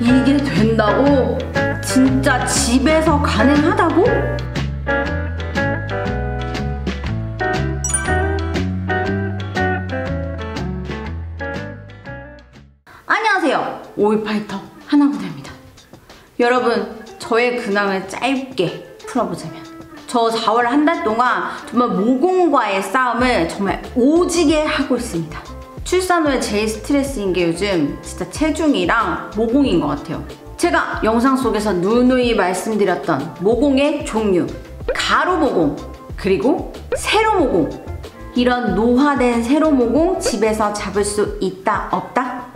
이게 된다고? 진짜 집에서 가능하다고? 안녕하세요. 오이파이터 하나부대입니다. 여러분, 저의 근황을 짧게 풀어보자면 저 4월 한 달 동안 정말 모공과의 싸움을 정말 오지게 하고 있습니다. 출산 후에 제일 스트레스인 게 요즘 진짜 체중이랑 모공인 것 같아요. 제가 영상 속에서 누누이 말씀드렸던 모공의 종류, 가로 모공, 그리고 세로 모공. 이런 노화된 세로 모공 집에서 잡을 수 있다, 없다?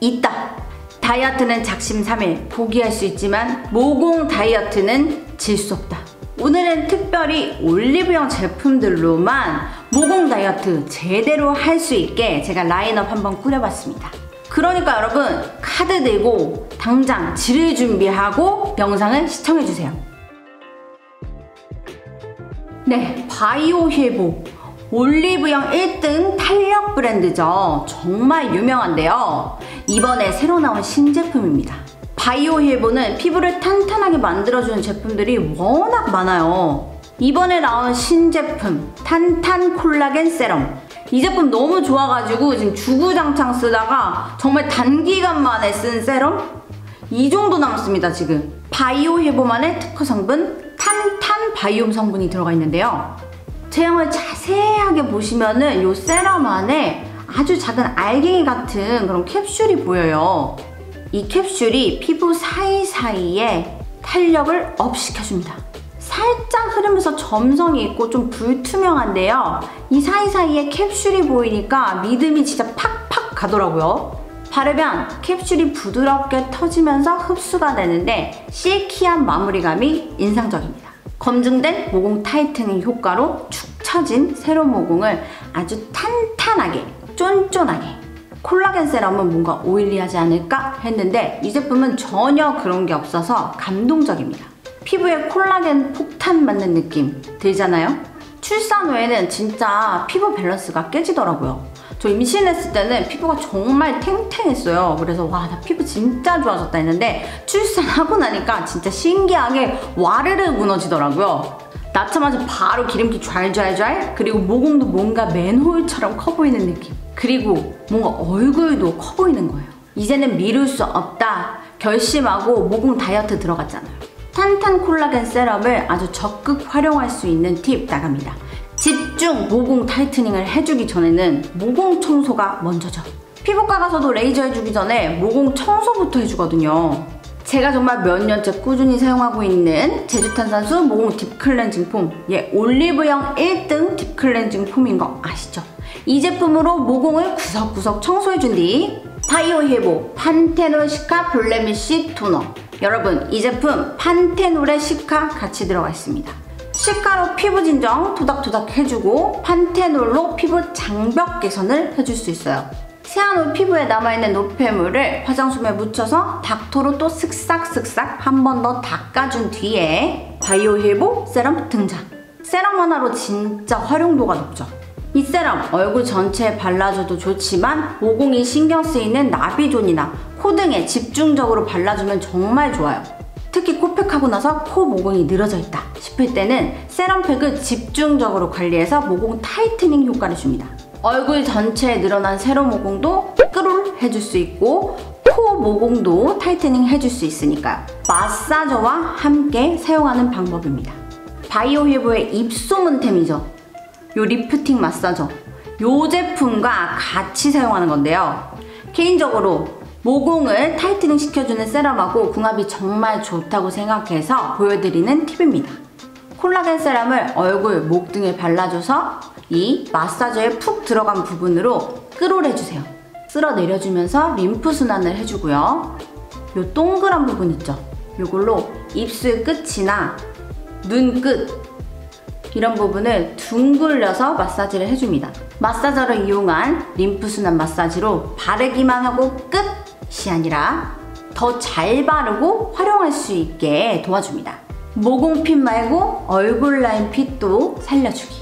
있다. 다이어트는 작심삼일 포기할 수 있지만 모공 다이어트는 질 수 없다. 오늘은 특별히 올리브영 제품들로만 모공 다이어트 제대로 할 수 있게 제가 라인업 한번 꾸려봤습니다. 그러니까 여러분 카드 들고 당장 지를 준비하고 영상을 시청해주세요. 네, 바이오 힐보 올리브영 1등 탄력 브랜드죠. 정말 유명한데요. 이번에 새로 나온 신제품입니다. 바이오 힐보는 피부를 탄탄하게 만들어주는 제품들이 워낙 많아요. 이번에 나온 신제품 탄탄 콜라겐 세럼 이 제품 너무 좋아가지고 지금 주구장창 쓰다가 정말 단기간 만에 쓴 세럼 이 정도 남았습니다 지금 바이오 힐보만의 특허 성분 탄탄 바이옴 성분이 들어가 있는데요 제형을 자세하게 보시면은 이 세럼 안에 아주 작은 알갱이 같은 그런 캡슐이 보여요. 이 캡슐이 피부 사이사이에 탄력을 up 시켜줍니다. 살짝 흐르면서 점성이 있고 좀 불투명한데요. 이 사이사이에 캡슐이 보이니까 믿음이 진짜 팍팍 가더라고요. 바르면 캡슐이 부드럽게 터지면서 흡수가 되는데 silky한 마무리감이 인상적입니다. 검증된 모공 tightening 효과로 축 처진 세로 모공을 아주 탄탄하게 쫀쫀하게 콜라겐 세럼은 뭔가 oily하지 않을까 했는데 이 제품은 전혀 그런 게 없어서 감동적입니다. 피부에 콜라겐 폭탄 맞는 느낌 들잖아요? 출산 후에는 진짜 피부 밸런스가 깨지더라고요. 저 임신했을 때는 피부가 정말 탱탱했어요. 그래서 와, 나 피부 진짜 좋아졌다 했는데 출산하고 나니까 진짜 신기하게 와르르 무너지더라고요. 낳자마자 바로 기름기 좔좔좔 그리고 모공도 뭔가 맨홀처럼 커 보이는 느낌 그리고 뭔가 얼굴도 커 보이는 거예요. 이제는 미룰 수 없다 결심하고 모공 다이어트 들어갔잖아요. 탄탄 콜라겐 세럼을 아주 적극 활용할 수 있는 팁 나갑니다. 집중 모공 tightening을 해주기 전에는 모공 청소가 먼저죠. 피부과 가서도 레이저 해주기 전에 모공 청소부터 해주거든요. 제가 정말 몇 년째 꾸준히 사용하고 있는 제주탄산수 모공 deep cleansing foam 예, 올리브영 1등 deep cleansing foam인 거 아시죠? 이 제품으로 모공을 구석구석 청소해준 뒤 바이오 힐보 판테놀 시카 블레미쉬 토너 여러분 이 제품 판테놀에 시카 같이 들어가 있습니다. 시카로 피부 진정 토닥토닥 해주고 판테놀로 피부 장벽 개선을 해줄 수 있어요. 세안 후 피부에 남아있는 노폐물을 화장솜에 묻혀서 닦토로 또 슥싹슥싹 한 번 더 닦아준 뒤에 바이오 힐보 세럼 등장. 세럼 하나로 진짜 활용도가 높죠. 이 세럼 얼굴 전체에 발라줘도 좋지만 모공이 신경 쓰이는 나비존이나 코 등에 집중적으로 발라주면 정말 좋아요. 특히 코팩하고 나서 코 모공이 늘어져 있다 싶을 때는 세럼팩을 집중적으로 관리해서 모공 tightening 효과를 줍니다. 얼굴 전체에 늘어난 세로 모공도 끌올 해줄 수 있고 코 모공도 tightening 해줄 수 있으니까요. 마사저와 함께 사용하는 방법입니다. 바이오 힐보의 입소문템이죠. 요 lifting massager. 요 제품과 같이 사용하는 건데요. 개인적으로 모공을 tightening 시켜주는 세럼하고 궁합이 정말 좋다고 생각해서 보여드리는 팁입니다. 콜라겐 세럼을 얼굴, 목 등에 발라줘서 이 마사저에 푹 들어간 부분으로 끌어내주세요. 쓸어 내려주면서 림프 순환을 해주고요. 요 동그란 부분 있죠? 요걸로 입술 끝이나 눈 끝 이런 부분을 둥글려서 마사지를 해줍니다. 마사저를 이용한 림프 순환 마사지로 바르기만 하고 끝 이 아니라 더 잘 바르고 활용할 수 있게 도와줍니다. 모공핏 말고 얼굴 라인 핏도 살려주기.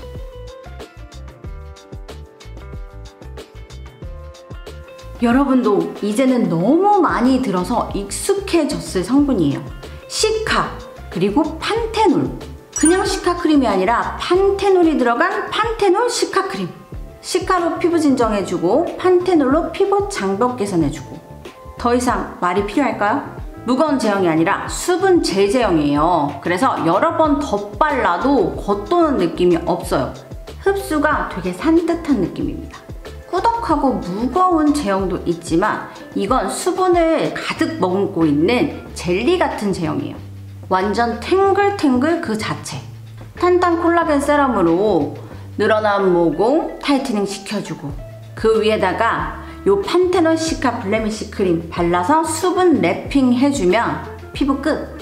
여러분도 이제는 너무 많이 들어서 익숙해졌을 성분이에요. 시카, 그리고 판테놀. 그냥 시카 크림이 아니라 판테놀이 들어간 판테놀 시카 크림. 시카로 피부 진정해주고 판테놀로 피부 장벽 개선해주고 더 이상 말이 필요할까요? 무거운 제형이 아니라 수분 제제형이에요. 그래서 여러 번 덧발라도 겉도는 느낌이 없어요. 흡수가 되게 산뜻한 느낌입니다. 꾸덕하고 무거운 제형도 있지만 이건 수분을 가득 머금고 있는 젤리 같은 제형이에요. 완전 탱글탱글 그 자체. 탄탄 콜라겐 세럼으로 늘어난 모공 tightening 시켜주고 그 위에다가 요 판테놀 시카 블레미시 크림 발라서 수분 wrapping 해주면 피부 끝.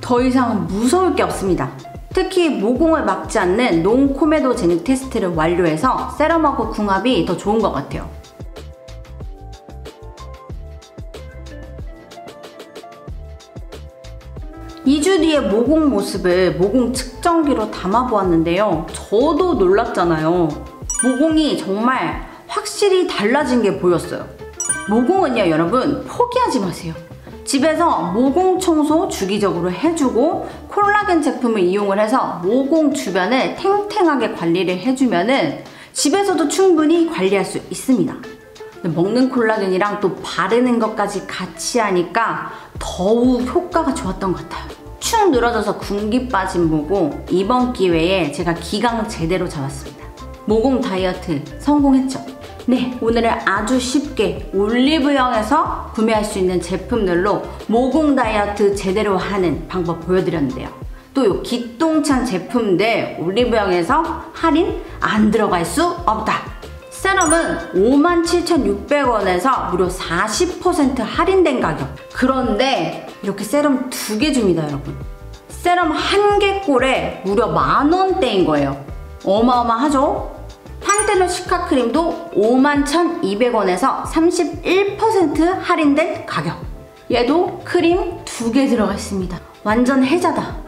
더 이상 무서울 게 없습니다. 특히 모공을 막지 않는 농코메도제닉 테스트를 완료해서 세럼하고 궁합이 더 좋은 것 같아요. 2주 뒤에 모공 모습을 모공 측정기로 담아보았는데요. 저도 놀랐잖아요. 모공이 정말 확실히 달라진 게 보였어요. 모공은요, 여러분, 포기하지 마세요. 집에서 모공 청소 주기적으로 해주고 콜라겐 제품을 이용을 해서 모공 주변을 탱탱하게 관리를 해주면 은 집에서도 충분히 관리할 수 있습니다. 먹는 콜라겐이랑 또 바르는 것까지 같이 하니까 더욱 효과가 좋았던 것 같아요. 축 늘어져서 군기 빠진 모공 이번 기회에 제가 기강 제대로 잡았습니다. 모공 다이어트 성공했죠? 네, 오늘은 아주 쉽게 올리브영에서 구매할 수 있는 제품들로 모공 다이어트 제대로 하는 방법 보여드렸는데요. 또 요 기똥찬 제품들 올리브영에서 할인 안 들어갈 수 없다. 세럼은 57,600원에서 무려 40% 할인된 가격. 그런데 이렇게 세럼 두 개 줍니다, 여러분. 세럼 한 개 꼴에 무려 만 원대인 거예요. 어마어마하죠? 판테놀 시카 크림도 51,200원에서 31% 할인된 가격. 얘도 크림 두 개 들어가 있습니다. 완전 혜자다.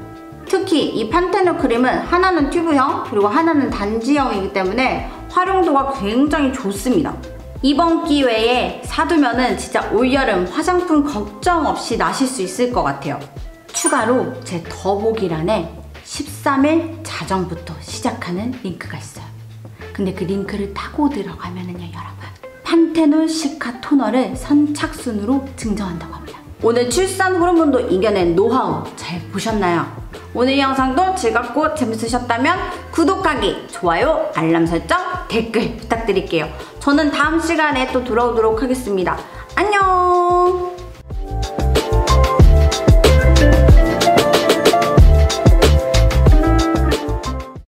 특히 이 판테놀 크림은 하나는 튜브형 그리고 하나는 단지형이기 때문에 활용도가 굉장히 좋습니다. 이번 기회에 사두면 은 진짜 올여름 화장품 걱정 없이 나실 수 있을 것 같아요. 추가로 제 더보기란에 13일 자정부터 시작하는 링크가 있어요. 근데 그 링크를 타고 들어가면은요 여러분 판테놀 시카 토너를 선착순으로 증정한다고 합니다. 오늘 출산 호르몬도 이겨낸 노하우 잘 보셨나요? 오늘 영상도 즐겁고 재밌으셨다면 구독하기, 좋아요, 알람 설정, 댓글 부탁드릴게요. 저는 다음 시간에 또 돌아오도록 하겠습니다.